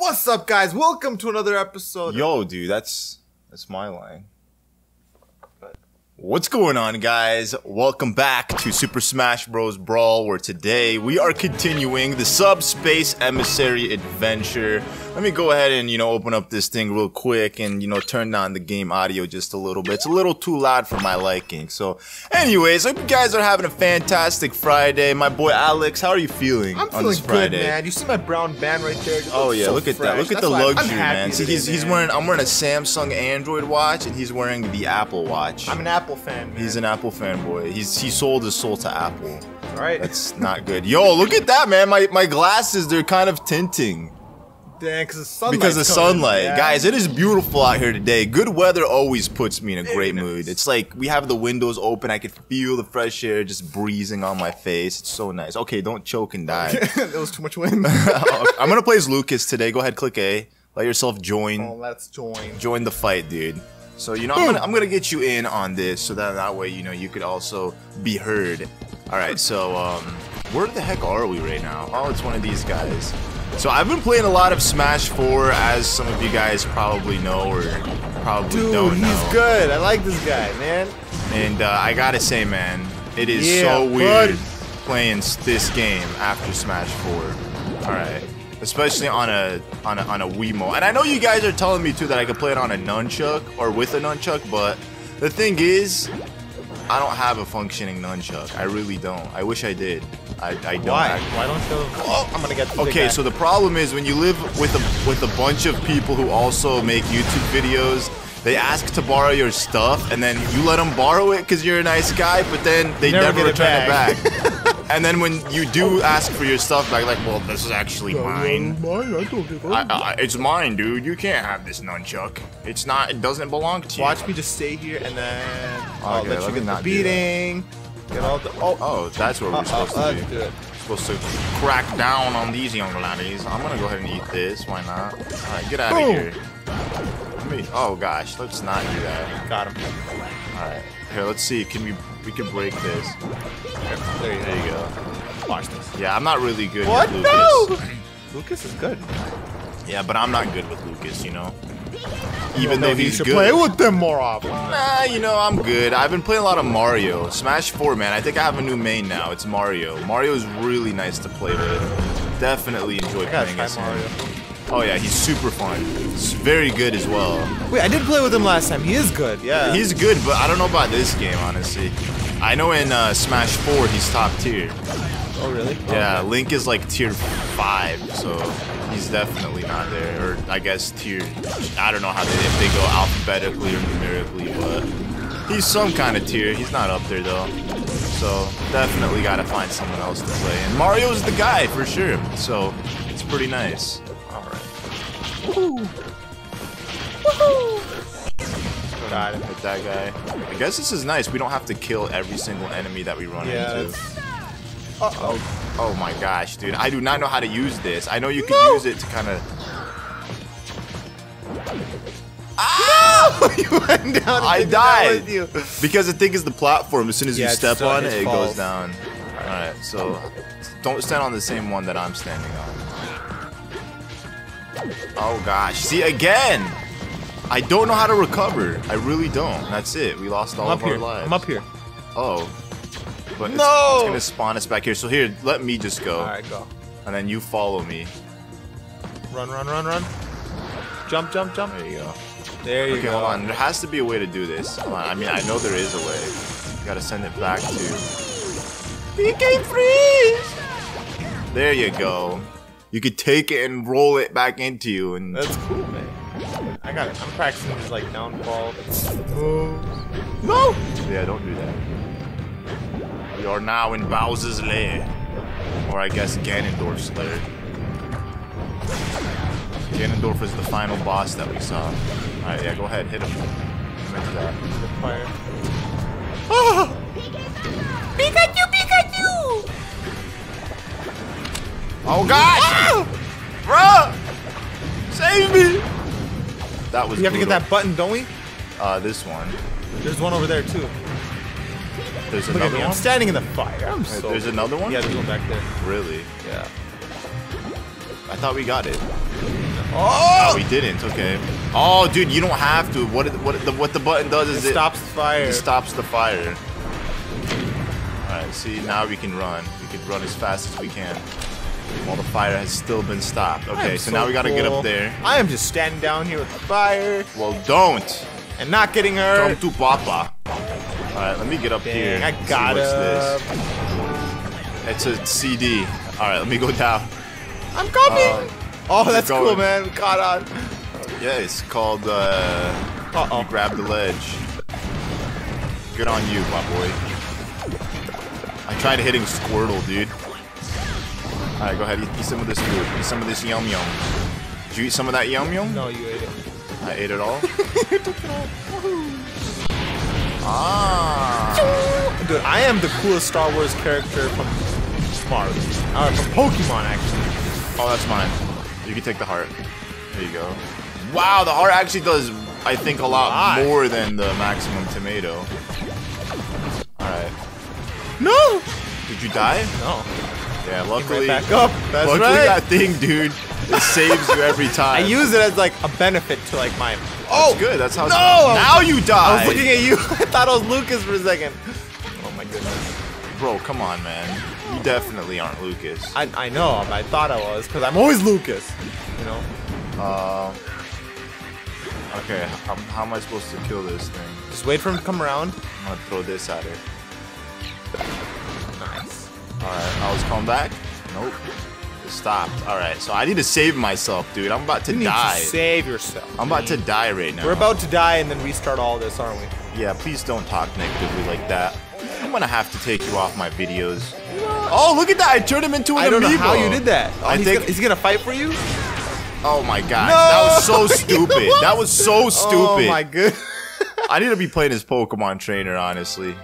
What's up, guys? Welcome to another episode. Yo, dude, that's that's my line. What's going on, guys? Welcome back to Super Smash Bros. Brawl, where today we are continuing the Subspace Emissary adventure. Let me go ahead and, you know, open up this thing real quick and, you know, turn on the game audio just a little bit. It's a little too loud for my liking. So, anyways, hope you guys are having a fantastic Friday. My boy Alex, how are you feeling I'm on feeling this Friday? good, man. You see my brown band right there? Oh yeah, so look at that. fresh. Look at That's the luxury, man. See, today, he's he's wearing. I'm wearing a Samsung Android watch, and he's wearing the Apple watch. I'm an Apple fan, man. He's an Apple fanboy. He's he sold his soul to Apple. All right. That's not good. Yo, look at that, man. My my glasses, they're kind of tinting Dang, because the sunlight. because of sunlight. Guys, it is beautiful out here today. Good weather always puts me in a great nice. mood. It's like we have the windows open. I can feel the fresh air just breezing on my face. It's so nice. Okay, don't choke and die. there was too much wind. I'm gonna play as Lucas today. Go ahead, click A. Let yourself join. oh, let's join. join the fight, dude. So you know, I'm gonna, I'm gonna get you in on this, so that that way you know you could also be heard. All right, so um, where the heck are we right now? Oh, it's one of these guys. So I've been playing a lot of Smash 4, as some of you guys probably know or probably Dude, don't know. he's good. I like this guy, man. And uh, I gotta say, man, it is Yeah, so weird bud. playing this game after Smash 4. All right, especially on a on a on a Wiimote. And I know you guys are telling me too that I could play it on a nunchuck or with a nunchuck, but the thing is, I don't have a functioning nunchuck. I really don't. I wish I did. I, I don't. Why? Why don't you? Oh, I'm gonna get. The Okay, so the problem is when you live with a with a bunch of people who also make YouTube videos, they ask to borrow your stuff, and then you let them borrow it because you're a nice guy, but then they Never never, it return it back. and then when you do ask for your stuff back, like, well, this is actually mine. Mine. I don't give I, I, it's mine, dude. You can't have this nunchuck. It's not. It doesn't belong to you. Watch me just stay here and then I'll Okay, let let you get not the do beating. Get all the. Oh, Oh, that's what we're uh, supposed uh, to do. let's do it. supposed to crack down on these young laddies. I'm gonna go ahead and eat this. Why not? All right, get out of here. Let me. Oh gosh, let's not do that. Got him. All right, here. Let's see. Can we? We can break this. There you There you go. Watch this. Yeah, I'm not really good What? with No! Lucas. Lucas is good. Yeah, but I'm not good with Lucas. You know. Even though maybe you he's should good. play with them more often. Nah, you know, I'm good. I've been playing a lot of Mario. Smash 4, man. I think I have a new main now. It's Mario. Mario is really nice to play with. Definitely enjoy playing try as him. Mario. Oh yeah, he's super fun. He's very good as well. Wait, I did play with him last time. He is good. Yeah. He's good, but I don't know about this game, honestly. I know in uh, Smash 4 he's top tier. Oh really? Yeah, Link is like tier 5, so he's definitely not there. Or I guess tier, I don't know how they, if they go alphabetically or numerically, but he's some kind of tier. He's not up there though. So definitely gotta find someone else to play. And Mario's the guy for sure, so it's pretty nice. Alright. Got it. Hit that guy. I guess this is nice. We don't have to kill every single enemy that we run Yeah. into. it's- Oh, oh my gosh, dude. I do not know how to use this. I know you can No! use it to kind of. Ah! you went down. I took down died. with you. Because the thing is the platform, as soon as Yeah, you step on it it, it goes down. Alright, so don't stand on the same one that I'm standing on. Oh gosh. See, again! I don't know how to recover. I really don't. That's it. We lost all I'm up of our here. lives. I'm up here. Oh. But No! it's gonna spawn us back here. So here, let me just go. All right, go. And then you follow me. Run, run, run, run. Jump, jump, jump. There you go. There you Okay, go. hold on. There has to be a way to do this. Hold on. I mean, I know there is a way. You gotta send it back to. PK freeze! There you go. You could take it and roll it back into you, and That's cool, man. I got it. I'm practicing his like downfall. moves. no. Yeah, don't do that. We are now in Bowser's lair, or I guess Ganondorf's lair. Ganondorf is the final boss that we saw. All right, yeah, go ahead, hit him. I'm into that. Fire. Ah! Pikachu, Pikachu! Oh gosh! Bruh! Save me! That was We have to get that button, don't we? Uh, this one. There's one over there too. There's Look another me. I'm standing in the fire. I'm Wait, so. There's another one? Yeah, there's one back there. Really? Yeah. I thought we got it. Oh, we didn't. Okay. Oh, dude, you don't have to. What it, what the what the button does is It it, stops the fire. it stops the fire. All right. See, now we can run. We can run as fast as we can. While the fire has still been stopped. Okay, am so, now we gotta get up there. I am just standing down here with the fire Well, don't and not getting hurt. come to Papa. All right, let me get up here. Dang, I See got it. this. It's a CD. All right, let me go down. I'm coming. Uh, oh, that's cool, man. We caught on. Yeah, it's called uh, Uh oh. grab the ledge. Good on you, my boy. I tried hitting Squirtle, dude. Alright, go ahead, eat, eat some of this food. Eat some of this yum yum. Did you eat some of that yum yum? No, you ate it. I ate it all. ah. Dude, I am the coolest Star Wars character from Mario. Uh, from Pokemon, actually. Oh, that's mine. You can take the heart. There you go. Wow, the heart actually does, I think, a lot more than the maximum tomato. Alright. No. Did you die? No. Yeah, Right luckily. back up. That's luckily right. that thing, dude, it saves you every time. I use it as like a benefit to like my. Oh, good. That's how. No! Now you die. I was looking at you. I thought I was Lucas for a second. Oh my goodness. Bro, come on, man. You definitely aren't Lucas. I, I know, I thought I was because I'm always Lucas. You know. Uh. Okay, how, how am I supposed to kill this thing? Just wait for him to come around. I'm gonna throw this at her. Alright, I was coming back. Nope. It stopped. Alright, so I need to save myself, dude. I'm about to You need die. to save yourself. I'm about to die right now. We're about to die and then restart all this, aren't we? Yeah, please don't talk negatively like that. I'm gonna have to take you off my videos. Oh, look at that! I turned him into an I don't know how you did that. Oh, I he's think. gonna, is he gonna fight for you? oh my god, No! that was so stupid. that was so stupid. Oh my good. I need to be playing as Pokemon trainer, honestly.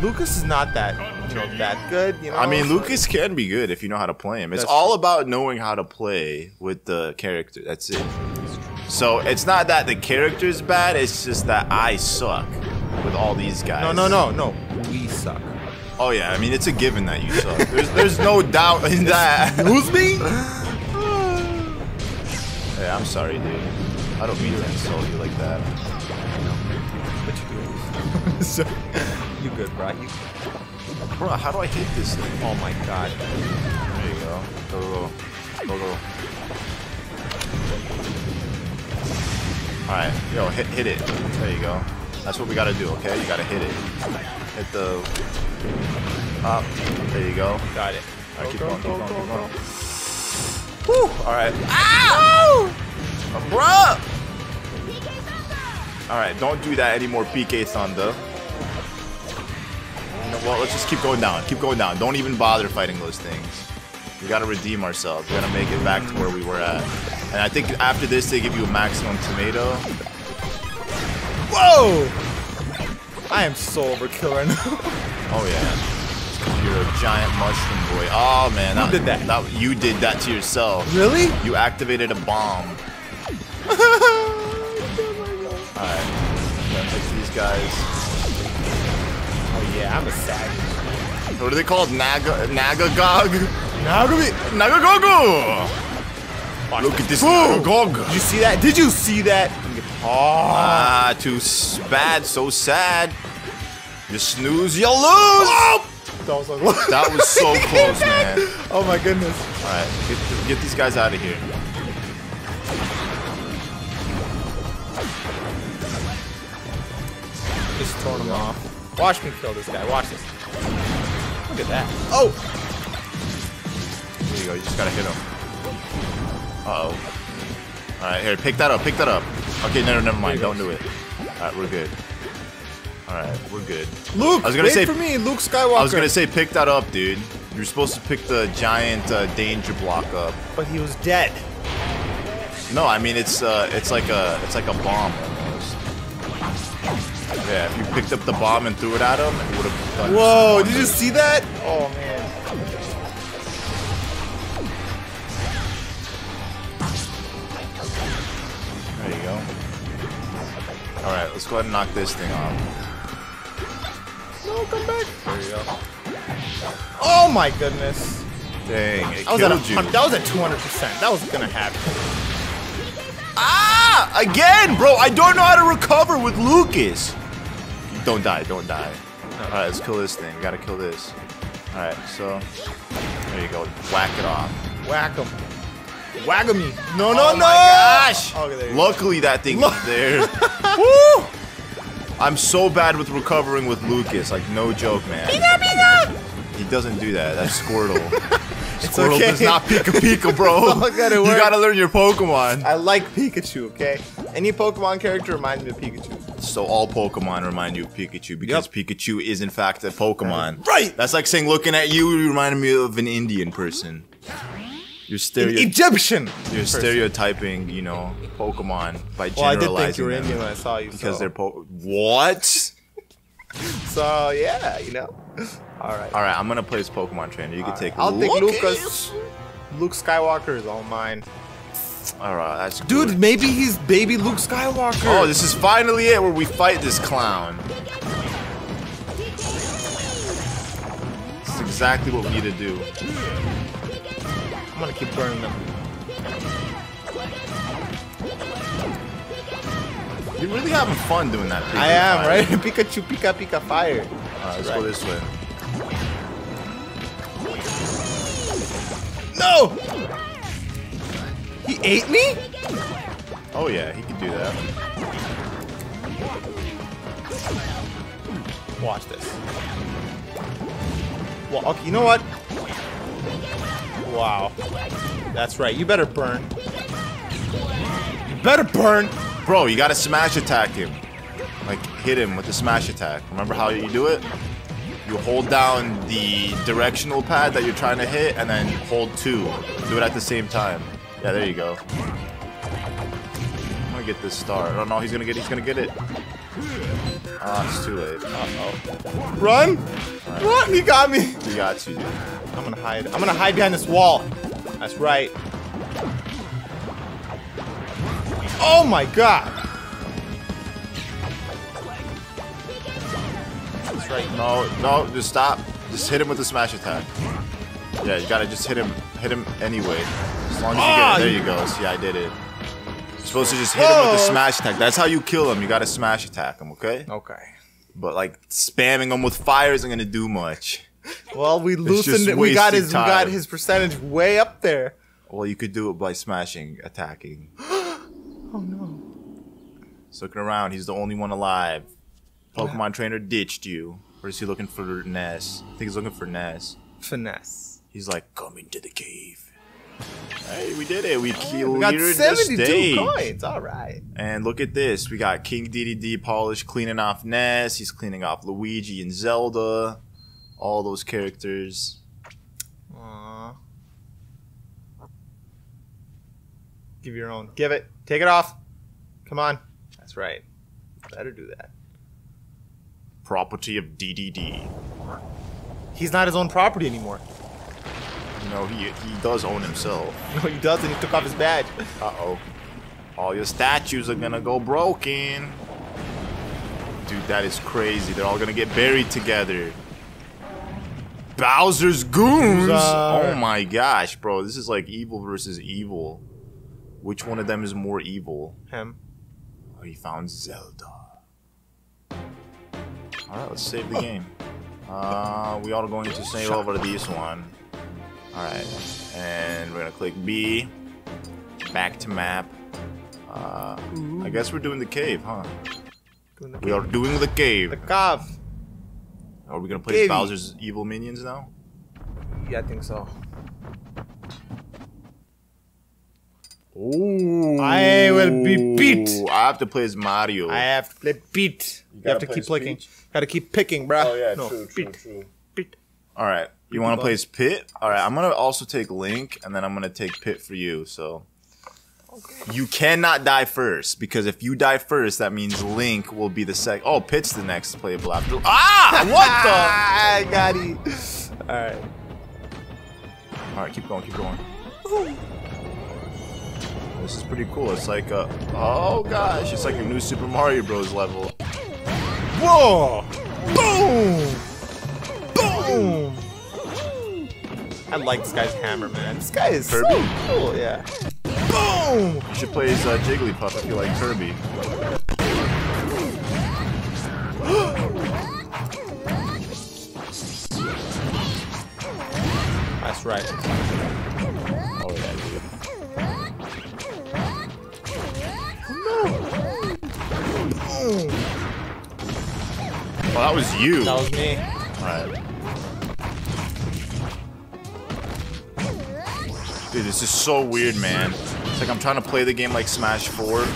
Lucas is not that, you know, that good. You know. I mean, Lucas can be good if you know how to play him. It's That's all about knowing how to play with the character. That's it. So it's not that the character is bad. It's just that I suck with all these guys. No, no, no, no. We suck. Oh yeah, I mean it's a given that you suck. There's there's no doubt in that. Who's me? Hey, I'm sorry, dude. I don't mean to insult you like that. What you doing? You good, bro? You. Bro, how do I hit this thing? Oh my god. There you go. Go, go, go. Go. Alright, yo, hit, hit it. There you go. That's what we gotta do, okay? You gotta hit it. Hit the... Up. There you go. Got it. Alright, keep Go, going, keep go, going, go, keep go, going. go. Whew! Alright. Ow! Bruh! Alright, don't do that anymore, PK Thunder. What? Let's just keep going down. Keep going down. Don't even bother fighting those things. We gotta redeem ourselves. We gotta make it back to where we were at. And I think after this, they give you a maximum tomato. Whoa! I am so overkill right now. Oh yeah. You're a giant mushroom boy. Oh man, Who did that? You did that to yourself. really? You activated a bomb. Oh, my God. Alright. Gotta fix these guys. Oh yeah, I'm a savage. What are they called? Naga Nagagog? Now gonna be. Nagagogo! Look at this Nagagog! Did you see that? Did you see that? Oh, Ah, too bad, so sad. You snooze, you lose! that was, like, That was so close, man. oh my goodness. Alright, get, get these guys out of here. Just throwing him off. Watch me kill this guy. Watch this. Look at that. Oh! There you go, you just gotta hit him. Uh-oh. Alright, here, pick that up, pick that up. Okay, no, no, never mind, don't do it. Alright, we're good. Alright, we're good. Luke, I was gonna wait say- for me, Luke Skywalker. I was gonna say pick that up, dude. You're supposed to pick the giant uh, danger block up. but he was dead. No, I mean it's uh, it's like a it's like a bomb almost. Yeah, if you picked up the bomb and threw it at him, it would have done. Whoa, some did you see that? Oh man. There you go. All right, let's go ahead and knock this thing off. No, come back. There you go. Oh my goodness. Dang, it I was at a, killed you. that was at 200. percent That was gonna happen. Ah! Again, bro, I don't know how to recover with Lucas. Don't die, don't die. Alright, let's kill this thing. We gotta kill this. Alright, so. There you go. Whack it off. Whack him. Whack me. No, no, Oh no. my gosh! Okay, there you Luckily, that thing Look. is there. Woo! I'm so bad with recovering with Lucas. Like, no joke, man. Pika, pika! He doesn't do that. That's Squirtle. Squirtle okay. does not Pika Pika, bro. You gotta learn your Pokemon. I like Pikachu, okay? Any Pokemon character reminds me of Pikachu. So all Pokemon remind you of Pikachu because Pikachu is in fact a Pokemon. Right. That's like saying looking at you, reminded me of an Indian person. You're An stereo- Egyptian. you're person. stereotyping, you know, Pokemon by generalizing. Well, I did think you were Indian when I saw you. because so. they're po- what? So yeah, you know. All right. All right, I'm gonna play as Pokemon trainer. You can take. I'll take Lucas. Lucas. Luke Skywalker is all mine. All right, that's Dude, good. maybe he's baby Luke Skywalker. Oh, this is finally it where we fight this clown. This is exactly what we need to do. I'm gonna keep burning them. You're really having fun doing that. I am, Pikachu right? fight. Pikachu, Pika, Pika, fire. Alright, let's Right. go this way. No! He ate me? Oh yeah, he can do that. Watch this. Well, okay, you know what? Wow. That's right. You better burn. You better burn. Bro, you gotta smash attack him. Like, hit him with the smash attack. Remember how you do it? You hold down the directional pad that you're trying to hit, and then hold two. Do it at the same time. Yeah, there you go. I'm gonna get this star. Oh no, he's gonna get. He's gonna get it. Ah, it's too late. Uh oh. Run! Run! He got me. oh, we got you, dude. I'm gonna hide. I'm gonna hide behind this wall. That's right. Oh my god! That's right. No, no, just stop. Just hit him with the smash attack. Yeah, you gotta just hit him, hit him anyway. As long as you Ah, get it. There you- you go. See, I did it. You're supposed to just hit him with the Whoa. smash attack. That's how you kill him. You gotta smash attack him, okay? Okay. But like spamming him with fire isn't gonna do much. Well, we loosened it. We got his. We got his percentage way up there. Well, you could do it by smashing, attacking. Oh no. He's looking around. He's the only one alive. Pokemon trainer ditched you. Or is he looking for Ness? I think he's looking for Ness. Finesse. He's like, come into the cave. Hey, we did it. We oh, killed We got the 72 coins. All right. And look at this. We got King Dedede Polish cleaning off Ness. He's cleaning off Luigi and Zelda. All those characters. Aww. Give your own. Give it. Take it off. Come on. That's right. Better do that. Property of Dedede. He's not his own property anymore. You know, he, he does own himself. No, he doesn't. He took off his badge. Uh-oh. All your statues are gonna go broken. Dude, that is crazy. They're all gonna get buried together. Bowser's goons! Bowser. Oh my gosh, bro. This is like evil versus evil. Which one of them is more evil? Him. Oh, he found Zelda. Alright, let's save the game. Uh, we are going to save over this one. Alright, and we're gonna click B. Back to map. Uh, I guess we're doing the cave, huh? Doing the We are doing the cave. The cov. Are we gonna play as Cave. Bowser's evil minions now? Yeah, I think so. Ooh. I will be beat. I have to play as Mario. I have to play beat. You, have gotta to play keep clicking. Gotta keep picking, bro. Oh yeah, no, true, true, beat. true. All right. You want to play as Pit? All right. I'm gonna also take Link, and then I'm gonna take Pit for you. So you cannot die first because if you die first, that means Link will be the sec. Oh, Pit's the next playable after. Ah! What the? I got it. All right. All right. Keep going. Keep going. This is pretty cool. It's like a. Oh gosh! It's like a new Super Mario Bros. level. Whoa! Boom! Boom! I like this guy's hammer, man. This guy is Kirby? so cool. Yeah. Boom. You should play as uh, Jigglypuff if you like Kirby. That's right. Oh yeah, dude. Well, that was you. That was me. This is so weird, man. It's like I'm trying to play the game like Smash 4,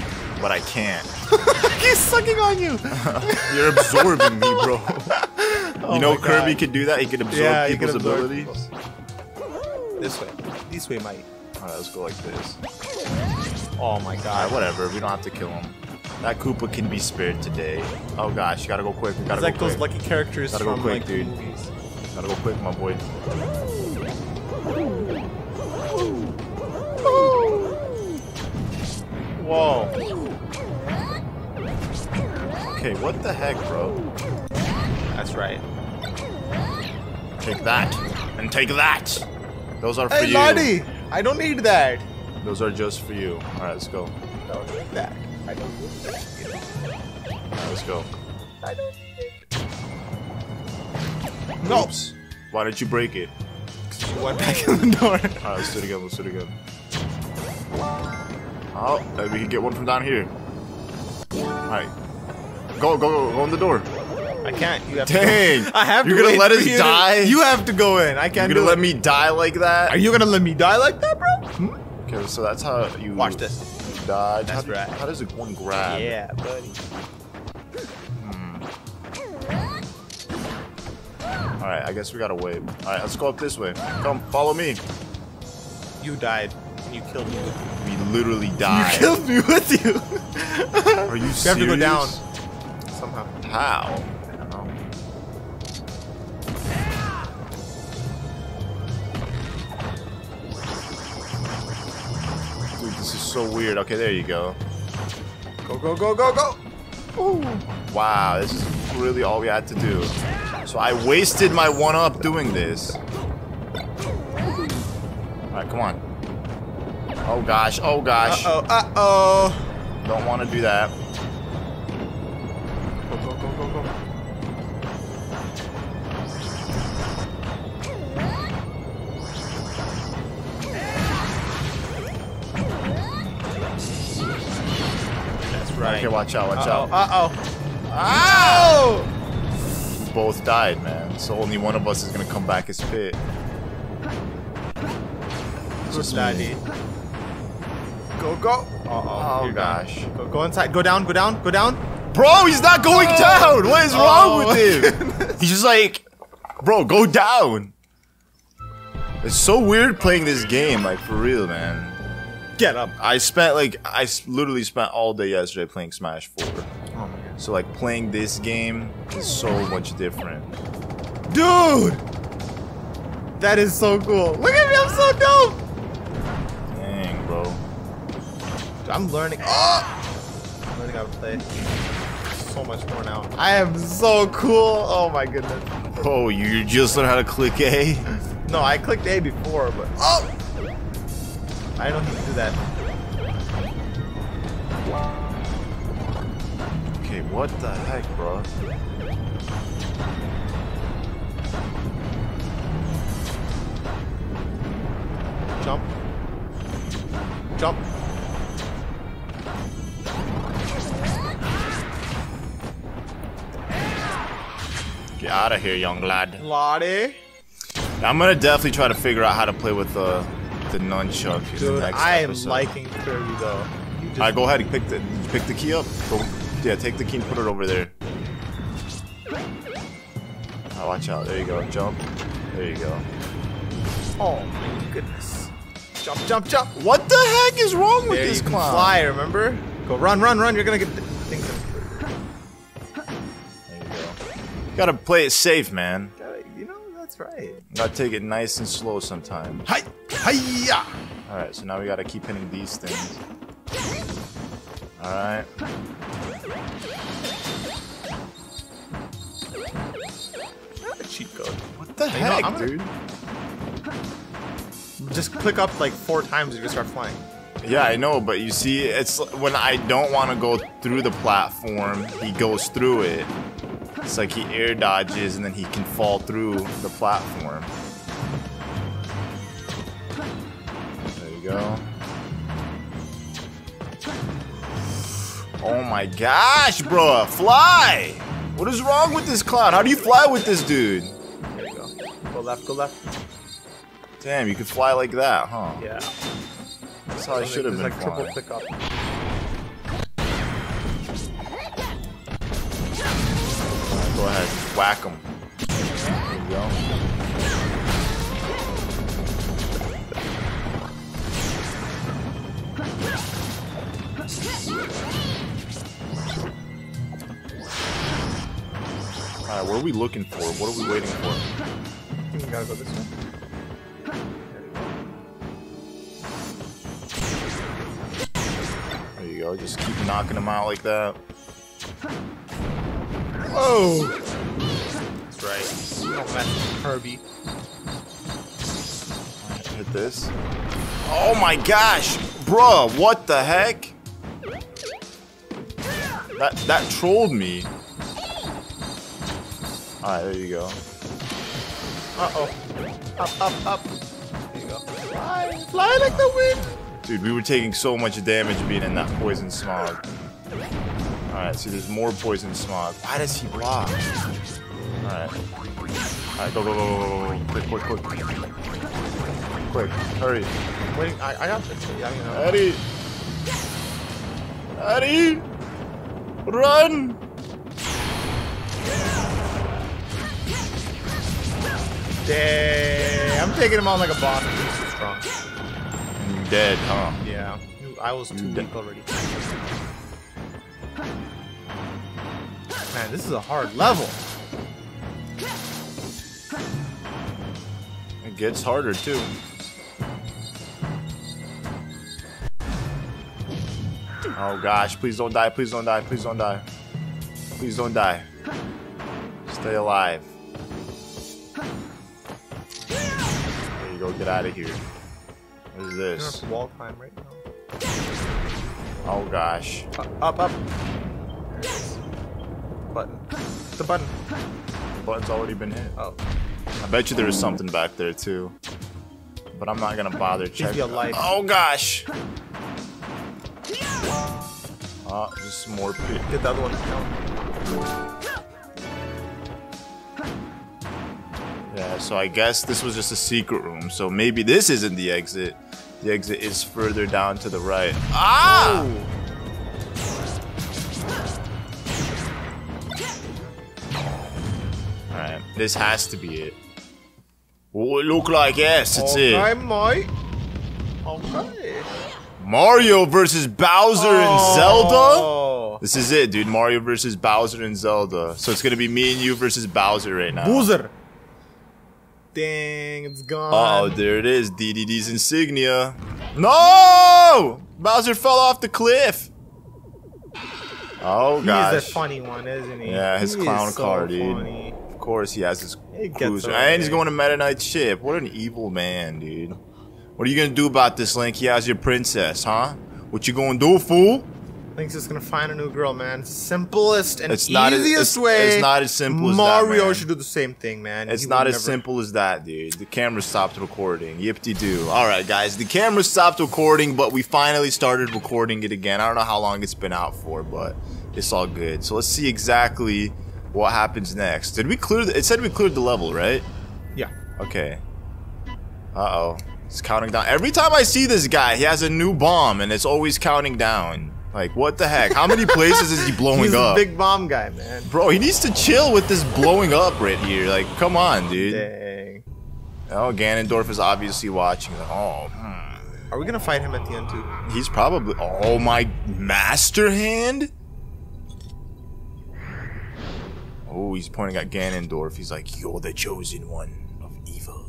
but I can't. He's sucking on you. You're absorbing me, bro. you know Oh Kirby God. could do that? He could absorb Yeah, people's could absorb abilities. This way. This way, Mike. Alright, let's go like this. Oh my god. whatever. We don't have to kill him. That Koopa can be spared today. Oh gosh, you gotta go quick. We gotta It's go like those lucky characters Gotta go quick, like dude. movies. Gotta go quick, my boy. Whoa. Okay, what the heck, bro? That's right. Take that. And take that! Those are for Hey, you. Lottie! I don't need that. Those are just for you. Alright, let's go. I don't need that. I don't need that. Alright, let's go. I don't need it. No. Oops. Why did you break it? Went back in the door. Alright, let's do it again. Let's do it again. Oh, maybe we can get one from down here. Alright. Go, go, go, go in the door. I can't. You have to. Dang. Go. I have You're to. gonna let us you to- die? You have to go in. I can't You're gonna let it. me die like that? Are you gonna let me die like that, bro? Hmm? Okay, so that's how you Watch this. dodge. That's how, right. how does it one grab? Yeah, buddy. Alright, I guess we gotta wait. Alright, let's go up this way. Come, follow me. You died. And You killed me. With We literally died. you killed me with you. Are you We serious? have to go down somehow. How? I don't know. Dude, this is so weird. Okay, there you go. Go go go go go. Ooh. Wow, this is really all we had to do. So I wasted my one up doing this. Alright, come on. Oh gosh, oh gosh. Uh-oh, Uh oh. Don't want to do that. Go go go go go. That's right. Okay, watch out, watch Uh-oh, out. Uh-oh. Ow! We both died, man. So only one of us is gonna come back as fit. Good daddy. Go go. Uh oh. Oh gosh. Go go inside. Go down. Go down. Go down. Bro, he's not going Oh. down! What is wrong Oh, with him? He's just like, bro, go down! It's so weird playing this game, like, for real, man. Get up. I spent, like, I literally spent all day yesterday playing Smash 4. Oh my god. So, like, playing this game is so much different. Dude. That is so cool. Look at me. I'm so dope. Dang, bro. I'm learning. Oh! I'm learning how to play so much more now. I am so cool. Oh my goodness. Oh, you just learned how to click A? No, I clicked A before, but oh! I don't need to do that. Okay, what the heck, bro? Out of here, young lad. Lottie. I'm gonna definitely try to figure out how to play with the the nunchuck in the Dude, next I am liking Kirby though. You just Alright, go ahead and pick the pick the key up. Go, yeah, take the key and put it over there. Oh, watch out. There you go. Jump. There you go. Oh my goodness. Jump, jump, jump. What the heck is wrong with There this you can clown? fly, remember? Go run, run, run. You're gonna get gotta play it safe, man. Gotta- You know, that's right. Gotta take it nice and slow sometimes. Hi, hiya. Alright, so now we gotta keep hitting these things. Alright. Cheat code. What the know, heck, I'm gonna- dude? just click up like four times, and you start flying. Yeah, I know, but you see, it's when I don't want to go through the platform, he goes through it. It's like he air dodges and then he can fall through the platform. There you go. Oh my gosh, bro, fly! What is wrong with this clown? How do you fly with this dude? There you go. Go left, go left. Damn, you could fly like that, huh? Yeah. That's how I should have been like triple flying. click up. Go ahead, whack him. There you go. Alright, what are we looking for? What are we waiting for? I think you gotta go this way. There you go, just keep knocking him out like that. Oh! That's right. Don't mess with Kirby. Hit this. Oh my gosh! Bruh, what the heck? That that trolled me. Alright, there you go. Uh-oh. Up, up, up. There you go. Fly, fly like the wind! Dude, we were taking so much damage being in that poison smog. Alright, see there's more poison smog. Why does he block? Alright. Alright, go, go, go, go, go, go. Quick, quick, quick. Quick, hurry. Wait, I, I got this. Yeah, you know. Eddie! Eddie! Run! Dang. I'm taking him on like a boss. He's too strong. Dead, huh? Yeah. I was too weak already. Man, this is a hard level. It gets harder too. Oh gosh, please don't die, please don't die, please don't die. Please don't die. Stay alive. There you go, get out of here. What is this? wall climb right now. Oh gosh. Up, up, up. Button. The button. The button's already been hit. Oh. I bet you there is something back there too. But I'm not gonna bother checking. be a light. Oh gosh! Oh, just more pit. Get the other one down. Yeah, so I guess this was just a secret room. So maybe this isn't the exit. The exit is further down to the right. Ah! Alright, this has to be it. Oh, it look like yes, it's okay, it. mate. Okay. Mario versus Bowser and oh. Zelda? Oh. This is it, dude. Mario versus Bowser and Zelda. So it's gonna be me and you versus Bowser right now. Bowser! Dang, it's gone. Oh, there it is. Dedede's insignia. No! Bowser fell off the cliff. Oh gosh. He's a funny one, isn't he? Yeah, his He clown so car, dude. Of course, he has his He cruiser, and he's going to Meta Knight's ship. What an evil man, dude. What are you gonna do about this, Link? He has your princess, huh? What you gonna do, fool? Link's just gonna find a new girl, man. Simplest and It's not as- easiest it's- way. it's not as simple as that, Mario should do the same thing, man. It's He not as never- simple as that, dude. The camera stopped recording. Yip-de-doo. All right, guys. The camera stopped recording, but we finally started recording it again. I don't know how long it's been out for, but it's all good. So let's see exactly what happens next. Did we clear the... It said we cleared the level, right? Yeah. Okay. Uh-oh. It's counting down. Every time I see this guy, he has a new bomb, and it's always counting down. Like, what the heck? How many places is he blowing He's up? a big bomb guy, man. Bro, he needs to chill with this blowing up right here. Like, come on, dude. Dang. Oh, Ganondorf is obviously watching. Oh, hmm. Are we gonna fight him at the end too? he's probably. Oh my, Master Hand. Oh, he's pointing at Ganondorf. He's like, "You're the chosen one of evil."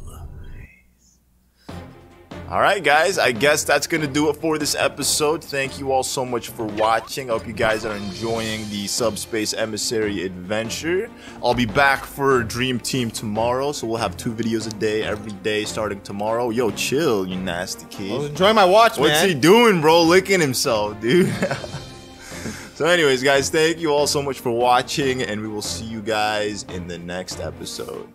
All right, guys, I guess that's going to do it for this episode. Thank you all so much for watching. I hope you guys are enjoying the Subspace Emissary adventure. I'll be back for Dream Team tomorrow, so we'll have two videos a day every day starting tomorrow. Yo, chill, you nasty kid. Enjoy my watch, What's man. What's he doing, bro? Licking himself, dude. so anyways, guys, thank you all so much for watching, and we will see you guys in the next episode.